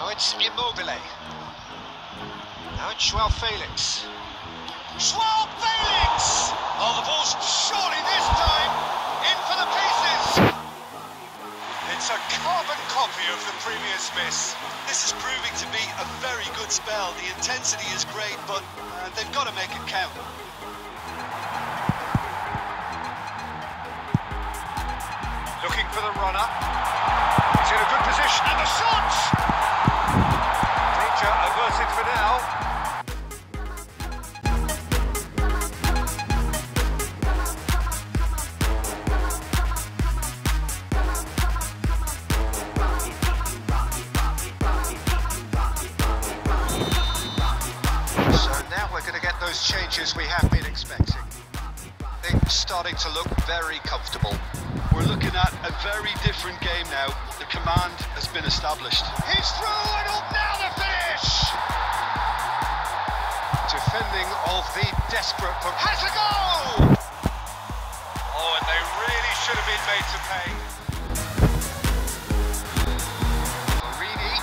Now it's Immobile. Now it's Joao Felix. Joao Felix! Oh, the ball's surely this time in for the pieces. It's a carbon copy of the previous miss. This is proving to be a very good spell. The intensity is great, but uh, they've got to make it count. Looking for the runner. He's in a good position, and the shot! Danger averted for now. So now we're going to get those changes we have been expecting. Things starting to look very comfortable. We're looking at a very different game now. The command has been established. He's through and up now the finish! Defending of the desperate has a goal! Oh, and they really should have been made to pay. Marini.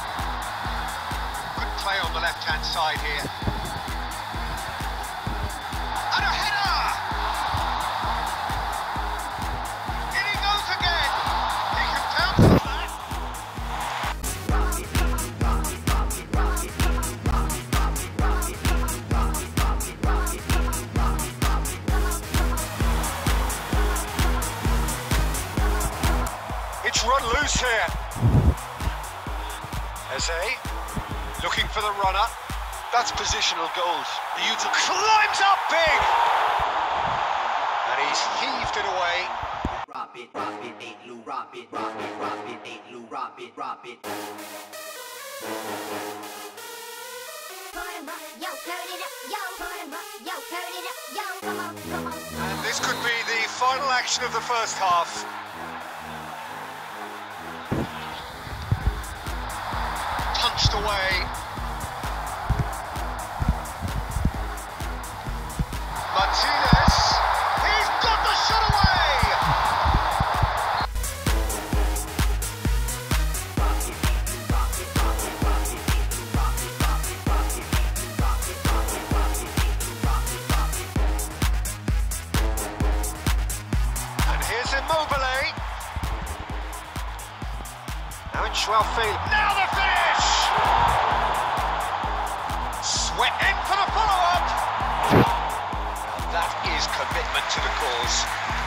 Good play on the left-hand side here. Loose here. Eze looking for the runner. That's positional goals. The Utah climbs up big! And he's heaved it away. Drop it, drop it, ain't Lou, drop it, drop it, drop it, ain't Lou, drop it, drop it. And this could be the final action of the first half. Punched away. Martinez. He's got the shot away. And here's Immobile. Now Joao Felix. Now the finish! Sweat in for the follow-up. That is commitment to the cause.